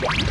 What?